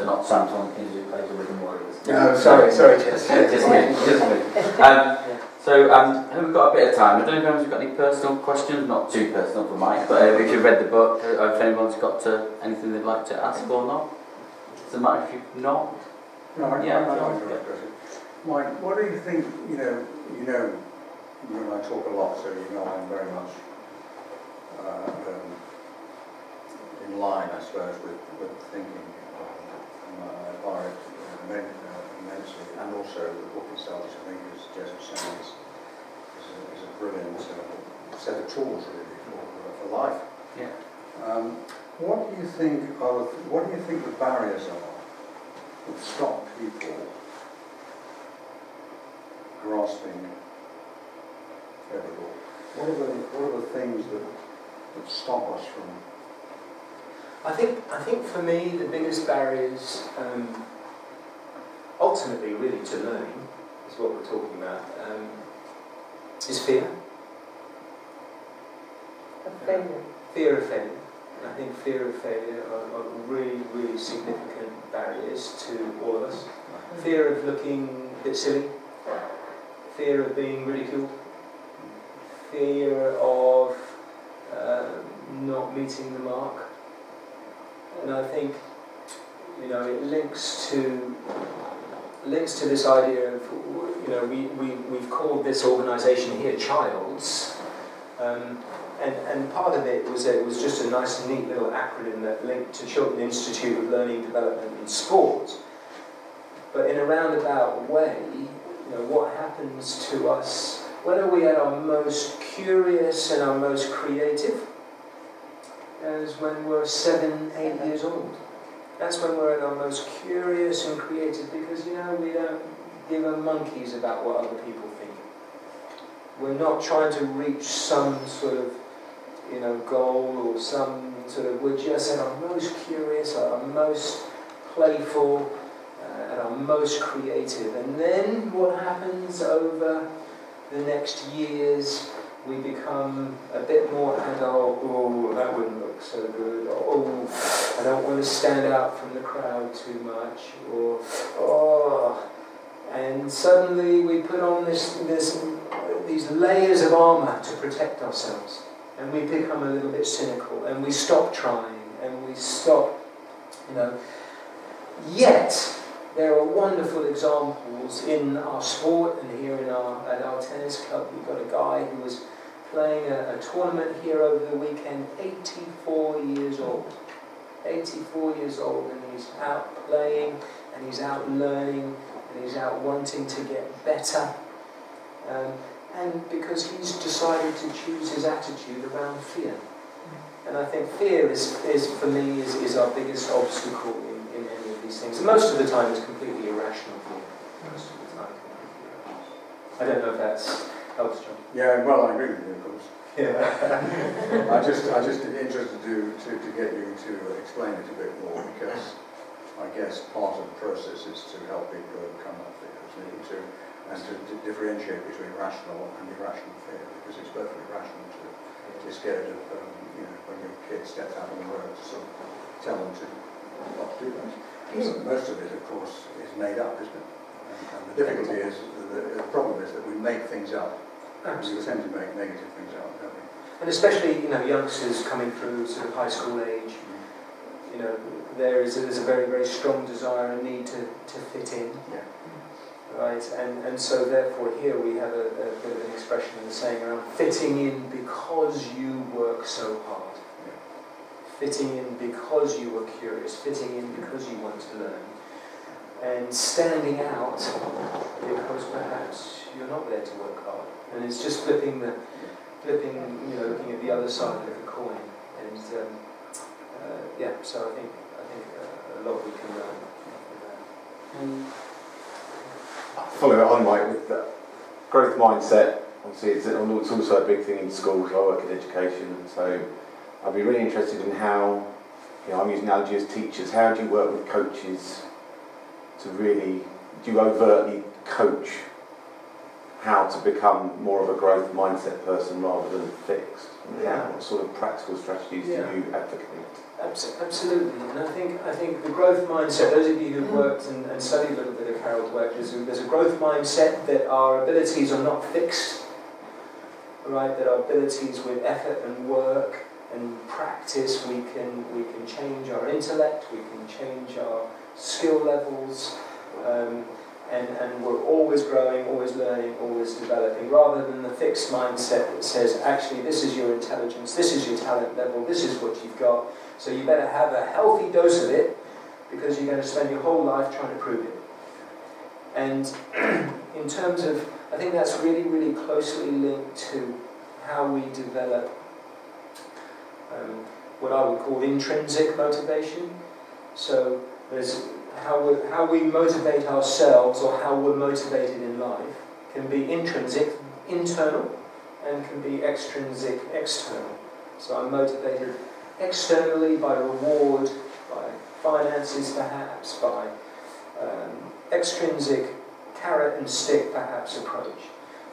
to not sound someone who plays the Wigan Warriors. No, sorry, sorry, just, just me, just me. Um, so um, have we got a bit of time? I don't know if anyone's got any personal questions, not too personal for Mike, but uh, if you've read the book, uh, if anyone's got uh, anything they'd like to ask or not. Doesn't matter if you've not. No, I, Yeah, I, I, go on. like to address it. Mike, what do you think, you know, you know, you and I talk a lot, so you know I'm very much uh, um, in line, I suppose, with, with thinking. Um, I uh, uh, immensely, and also the book itself, which I think, Jess was is, is, a, is a brilliant uh, set of tools, really, for, for life. Yeah. Um, what do you think are, the- what do you think the barriers are that stop people grasping everything? What are the, what are the things that, that stop us from I think, I think for me, the biggest barriers, um, ultimately, really, to learning, is what we're talking about, um, is fear. A failure. Fear of failure. I think fear of failure are, are really, really significant barriers to all of us. Fear of looking a bit silly, fear of being ridiculed, fear of uh, not meeting the mark. And I think, you know, it links to links to this idea of, you know, we, we, we've called this organisation here Childs. Um, and, and part of it was it was just a nice, neat little acronym that linked to Chiltern Institute of Learning, Development and Sport. But in a roundabout way, you know, what happens to us when are we at our most curious and our most creative? As when we're seven, eight Seven. years old. That's when we're at our most curious and creative because you know we don't give a monkeys about what other people think. We're not trying to reach some sort of you know goal or some sort of we're just at our most curious, our most playful, uh, at our most creative. And then what happens over the next years, we become a bit more adult. Oh, that wouldn't look so good. Oh, I don't want to stand out from the crowd too much. Or, oh, and suddenly we put on this, this, these layers of armour to protect ourselves. And we become a little bit cynical and we stop trying and we stop, you know. Yet, there are wonderful examples in our sport and here in our, at our tennis club. We've got a guy who was playing a, a tournament here over the weekend, 84 years old. 84 years old, and he's out playing and he's out learning and he's out wanting to get better. Um, and because he's decided to choose his attitude around fear. And I think fear is, is for me, is, is our biggest obstacle in, in any of these things. And most of the time it's completely irrational fear. Most of the time. I don't know if that's helps, John. Yeah, well, I agree with you, of course. Yeah. I just, I just interested to, to, to get you to explain it a bit more because I guess part of the process is to help people overcome that fear, isn't it? To, and to, to differentiate between rational and irrational fear because it's perfectly rational to be scared of, um, you know, when your kid steps out on the road to sort of tell them to not to do that. Most of it, of course, is made up, isn't it? And, and the difficulty is, the, the problem is that we make things up. We tend to make negative things up, don't we? And especially, you know, youngsters coming through sort of high school age, mm. you know, there is a, there's a very, very strong desire and need to, to fit in. Yeah. Right, and, and so therefore here we have a, a bit of an expression in the saying around fitting in because you work so hard. Fitting in because you were curious, fitting in because you want to learn. And standing out because perhaps you're not there to work hard. And it's just flipping the, flipping, you know, looking at the other side of the coin. And um, uh, yeah, so I think, I think uh, a lot we can learn from that. Um, follow it on, Mike, with the growth mindset. Obviously, it's, it's also a big thing in schools. I work in education, and so I'd be really interested in how, you know, I'm using analogy as teachers. How do you work with coaches to really, do you overtly coach how to become more of a growth mindset person rather than fixed? And how, Yeah. what sort of practical strategies Yeah. do you advocate? Abs- Absolutely, and I think I think the growth mindset, those of you who've mm. worked and, and studied a little bit of Carol's work, there's a, there's a growth mindset that our abilities are not fixed, right? That our abilities with effort and work and practice, we can, we can change our intellect, we can change our skill levels, um, and, and we're always growing, always learning, always developing, rather than the fixed mindset that says, actually, this is your intelligence, this is your talent level, this is what you've got, so you better have a healthy dose of it because you're going to spend your whole life trying to prove it. And in terms of, I think that's really, really closely linked to how we develop um, what I would call intrinsic motivation. So there's how we, how we motivate ourselves or how we're motivated in life can be intrinsic, internal, and can be extrinsic, external. So I'm motivated externally by reward, by finances perhaps, by um, extrinsic carrot and stick perhaps approach,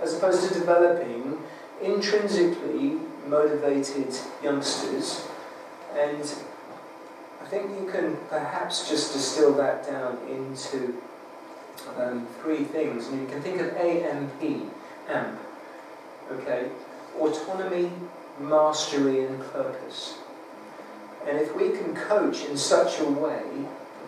as opposed to developing intrinsically motivated youngsters and I think you can perhaps just distill that down into um, three things. And you can think of AMP, AMP, okay? Autonomy, mastery, and purpose. And if we can coach in such a way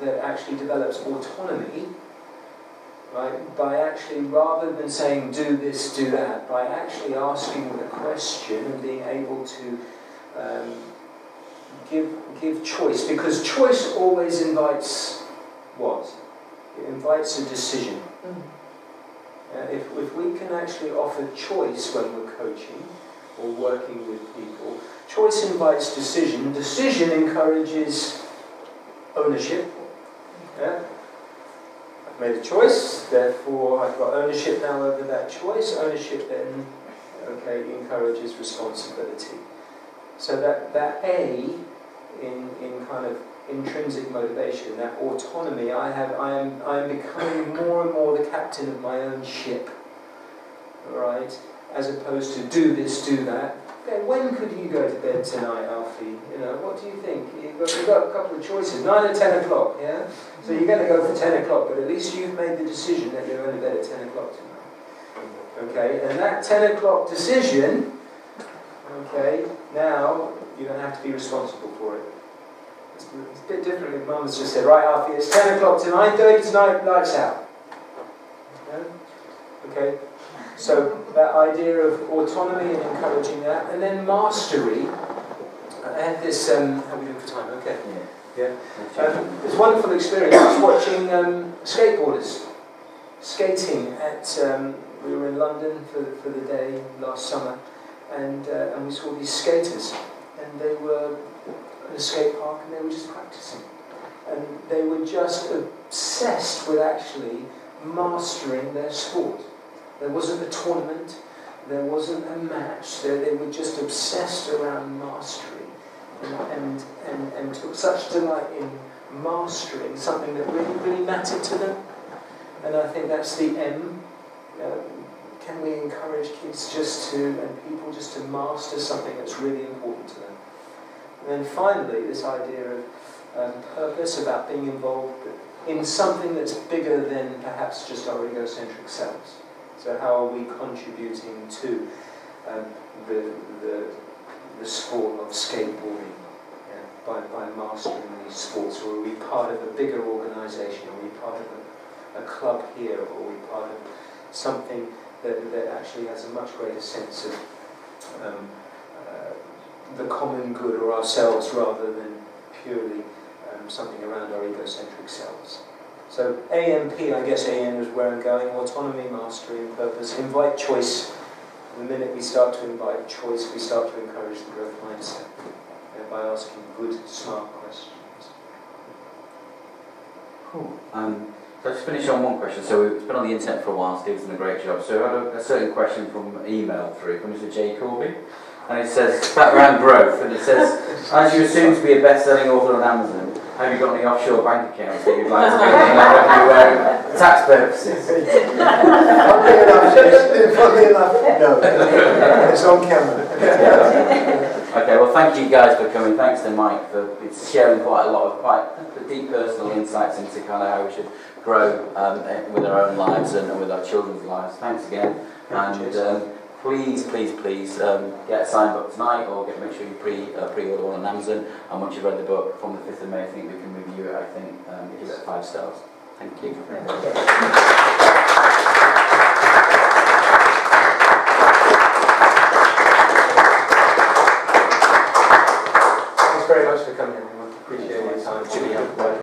that actually develops autonomy, right, by actually, rather than saying do this, do that, by actually asking the question and being able to um, give, give choice, because choice always invites what? It invites a decision. Mm. Uh, if, if we can actually offer choice when we're coaching or working with people, choice invites decision. Decision encourages ownership. Made a choice, therefore I've got ownership now over that choice. Ownership then, okay, encourages responsibility. So that, that A in, in kind of intrinsic motivation, that autonomy. I have, I am, I am becoming more and more the captain of my own ship, right? As opposed to do this, do that. Okay, when could you go to bed tonight, You know, what do you think? You've got, you've got a couple of choices, nine or ten o'clock, yeah. So you're going to go for ten o'clock, but at least you've made the decision that you're going to bed at ten o'clock tonight. Okay, and that ten o'clock decision, okay, now you're going to have to be responsible for it. It's, it's a bit different if Mum's just said, right, Alfie, it's 10 o'clock tonight, 9.30 tonight, lights out. Okay? So that idea of autonomy and encouraging that, and then mastery. I had this, um, how are we doing for time? Okay. Yeah. yeah. Um, it's a wonderful experience I was watching um, skateboarders skating at, um, we were in London for, for the day last summer, and, uh, and we saw these skaters and they were at a skate park and they were just practicing. And they were just obsessed with actually mastering their sport. There wasn't a tournament, there wasn't a match, they, they were just obsessed around mastery and, and, and, and took such delight in mastering something that really, really mattered to them. And I think that's the M. Uh, can we encourage kids just to, and people just to master something that's really important to them? And then finally, this idea of um, purpose, about being involved in something that's bigger than perhaps just our egocentric selves. So how are we contributing to um, the, the, the sport of skateboarding yeah, by, by mastering these sports? Or are we part of a bigger organisation? Are we part of a, a club here? Or are we part of something that, that actually has a much greater sense of um, the common good or ourselves rather than purely um, something around our egocentric selves. So AMP, I guess AM is where I'm going, autonomy, mastery and purpose. Invite choice. The minute we start to invite choice, we start to encourage the growth mindset by asking good, smart questions. Cool. Um, so let's finish on one question. So it's been on the internet for a while, Steve's done a great job. So I had a, a certain question from email through from Mr. Jay Corby and it says background growth, and it says, as you assume to be a best-selling author on Amazon, have you got any offshore bank accounts that you'd like to make any for tax purposes? Funnily enough, funnily enough, no. It's on camera. Okay, well, thank you guys for coming. Thanks to Mike for sharing quite a lot of quite deep personal insights into kind of how we should grow um, with our own lives and, and with our children's lives. Thanks again. And um, please, please, please um, get a signed book tonight or get, make sure you pre, uh, pre-order one on Amazon. And once you've read the book from the 5th of May, I think we can review it, I think, um, give it five stars. Thank you.